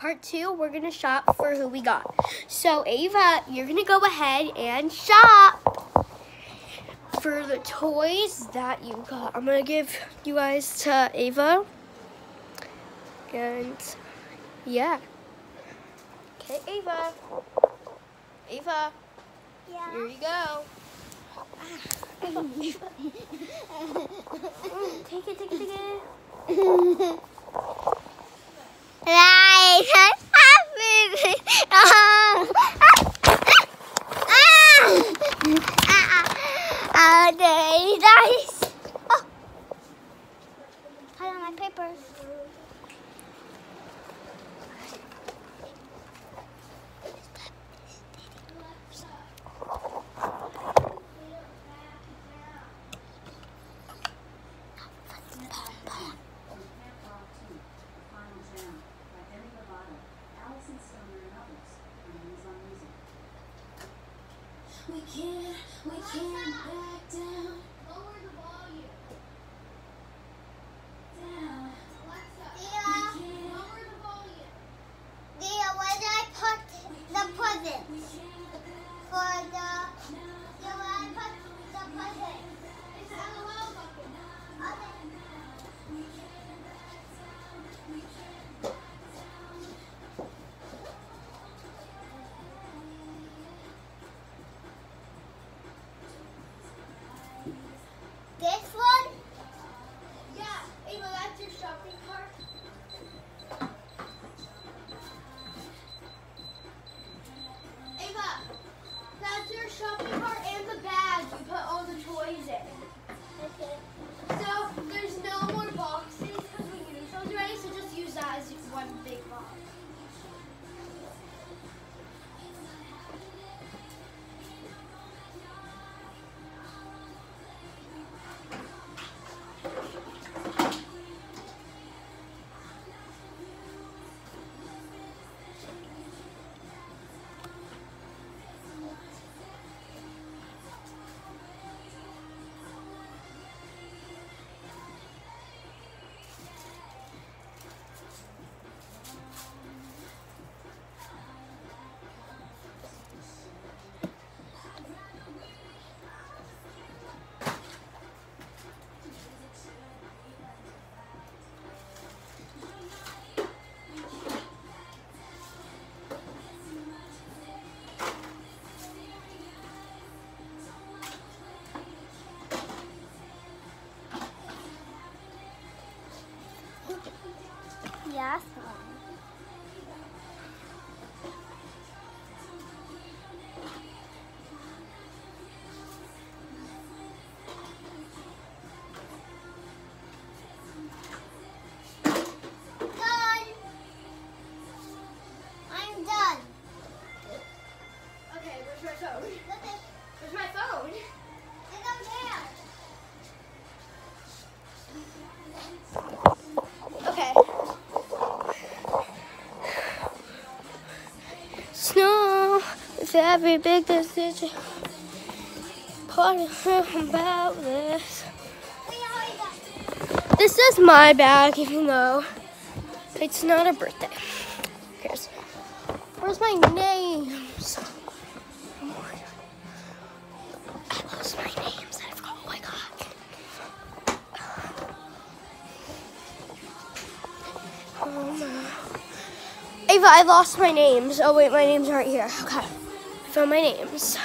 part two, we're gonna shop for who we got. So Ava, you're gonna go ahead and shop for the toys that you got. I'm gonna give you guys to Ava. And yeah. Okay, Ava. Ava, Yeah. here you go. This every big decision. Part about this. This is my bag, even though it's not a birthday. Here's, where's my names? I lost my names. Oh my god. My. Ava, I lost my names. Oh wait, my names right here. Okay, found my names.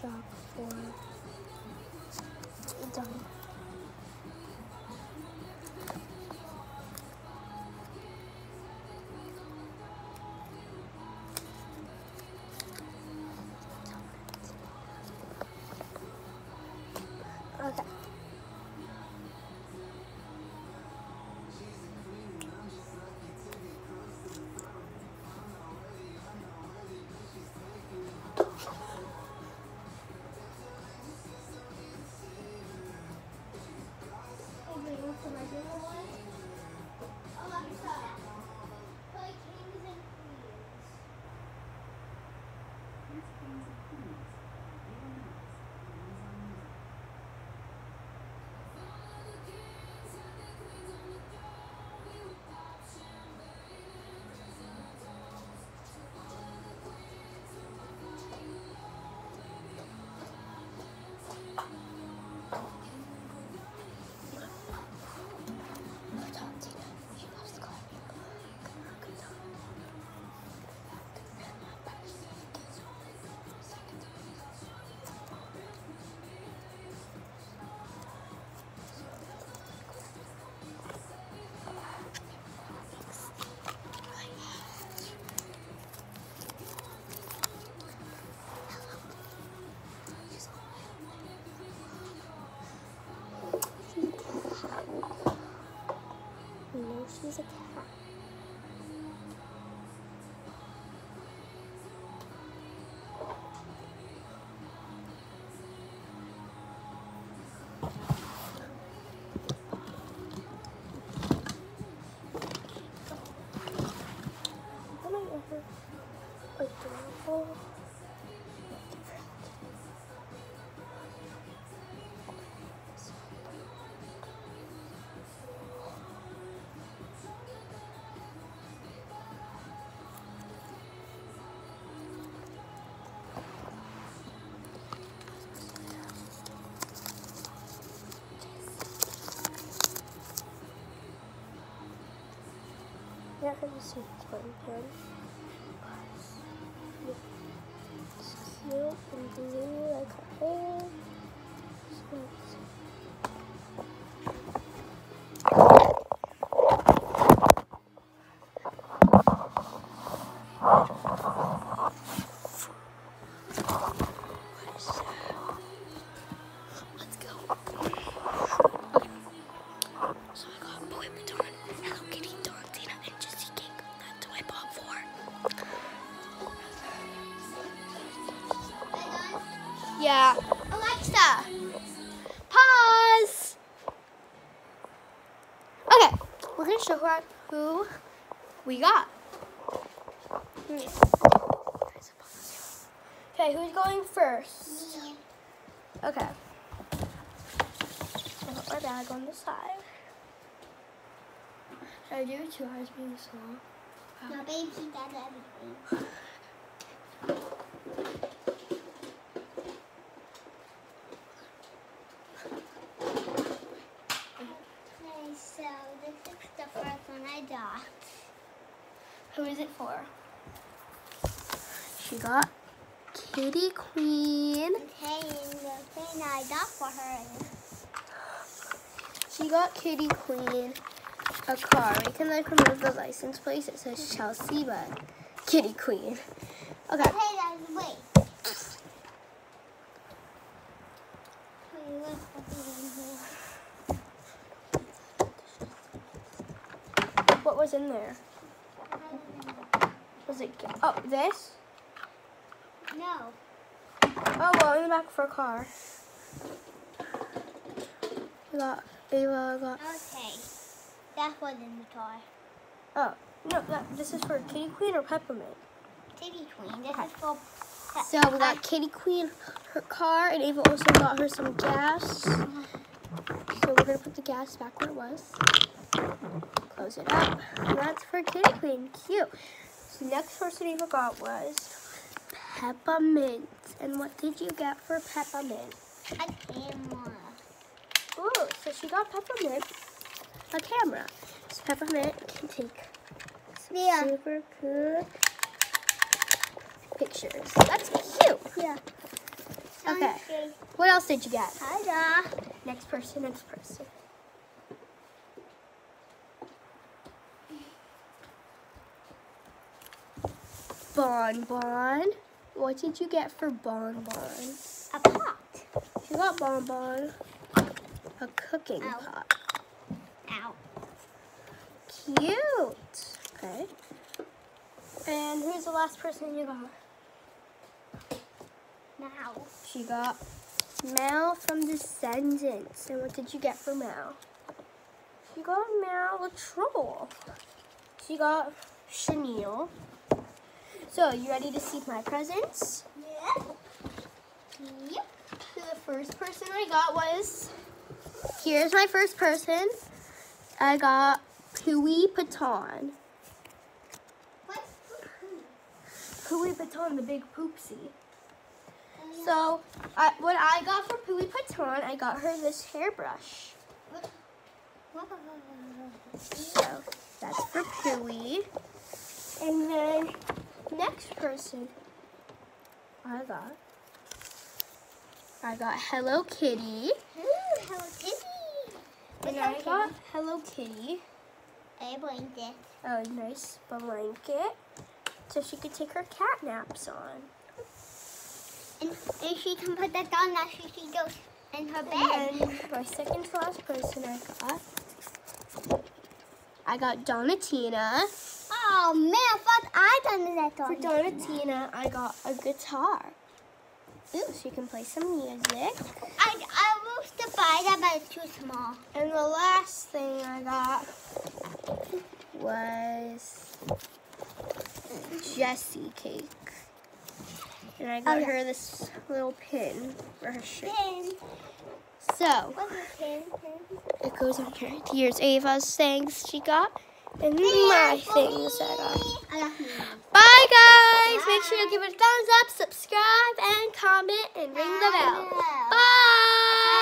shop for dummy. She's a cat. Yeah, I just see this pen. It's cute and blue like her hair. Show her who we got. Okay, who's going first? Okay. I put my bag on the side. Should I do two eyes being small? No, baby, that's everything. Okay, so this is the first one I got. Who is it for? She got Kitty Queen. Okay, the thing I got for her is She got Kitty Queen a car. We can like remove the license plate. It says Chelsea, but Kitty Queen. Okay. Okay, that's wait. Wait, what's the thing in here? What was in there? Was it? Oh, this? No. Oh, well, in the back for a car. We got Ava got. Okay. That was in the toy. Oh no, that, this is for Kitty Queen or Peppermint. Kitty Queen. This Okay. is for. So we got Kitty Queen her car, and Ava also got her some gas. So we're gonna put the gas back where it was. Close it up. And that's for Kitty Queen. Cute. Next person Ava got was Peppermint. And what did you get for Peppermint? a camera. Ooh, so she got Peppermint a camera. So Peppermint can take Yeah. super cool pictures. That's cute. Yeah. Okay. What else did you get? Hi, Next person, next person. Bon Bon. What did you get for Bon Bon? A pot. She got Bon Bon a cooking Ow. pot. Ow. Cute. Okay. And who's the last person you got? Now. She got Mal from Descendants. And what did you get for Mal? She got Mal a troll. She got chenille. So, you ready to see my presents? Yeah. Yep. So the first person I got was, here's my first person. I got Pui Paton. What's Pui Paton, the big poopsie. So, I, what I got for Pui Paton, I got her this hairbrush. So, that's for Pui. And then, next person I got, I got Hello Kitty. Ooh, Hello Kitty. And Hello I got Hello Kitty. A blanket. A nice blanket. So she could take her cat naps on. And, and she can put that on after she goes in her bed. And then my second to last person I got, I got Donatina. Oh man, I thought I done that For. Donatina, I got a guitar. Ooh, she can play some music. I I wish to buy that, but it's too small. And the last thing I got was Jessie cake. And I oh, got Oh, yeah. her this little pin for her shirt. Pin. So, it goes on here. Here's Ava's things she got. And my things I got. Bye, guys. Make sure you give it a thumbs up, subscribe, and comment, and ring the bell. Bye.